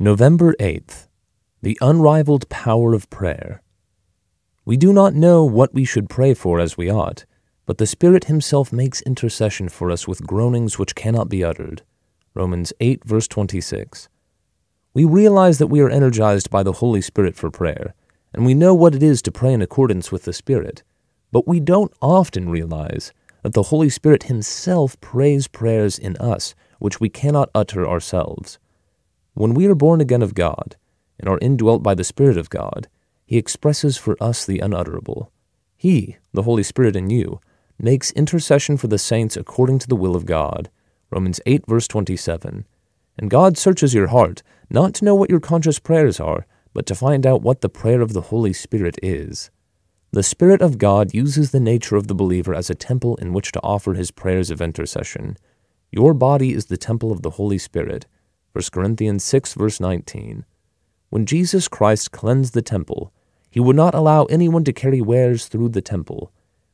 November 8th. The Unrivaled Power of Prayer. We do not know what we should pray for as we ought, but the Spirit Himself makes intercession for us with groanings which cannot be uttered. Romans 8, verse 26. We realize that we are energized by the Holy Spirit for prayer, and we know what it is to pray in accordance with the Spirit, but we don't often realize that the Holy Spirit Himself prays prayers in us which we cannot utter ourselves. When we are born again of God and are indwelt by the Spirit of God, He expresses for us the unutterable. He, the Holy Spirit in you, makes intercession for the saints according to the will of God. Romans 8, verse 27. And God searches your heart, not to know what your conscious prayers are, but to find out what the prayer of the Holy Spirit is. The Spirit of God uses the nature of the believer as a temple in which to offer his prayers of intercession. Your body is the temple of the Holy Spirit. 1 Corinthians 6, verse 19. When Jesus Christ cleansed the temple, he would not allow anyone to carry wares through the temple.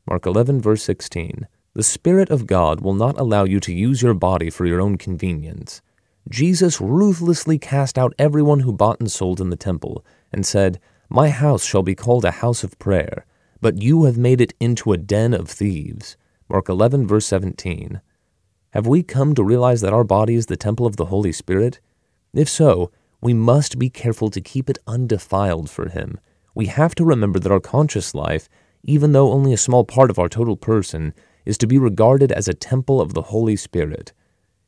Mark 11, verse 16. The Spirit of God will not allow you to use your body for your own convenience. Jesus ruthlessly cast out everyone who bought and sold in the temple, and said, My house shall be called a house of prayer, but you have made it into a den of thieves. Mark 11, verse 17. Have we come to realize that our body is the temple of the Holy Spirit? If so, we must be careful to keep it undefiled for Him. We have to remember that our conscious life, even though only a small part of our total person, is to be regarded as a temple of the Holy Spirit.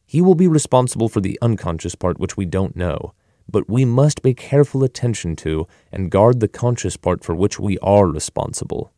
He will be responsible for the unconscious part which we don't know, but we must pay careful attention to and guard the conscious part for which we are responsible.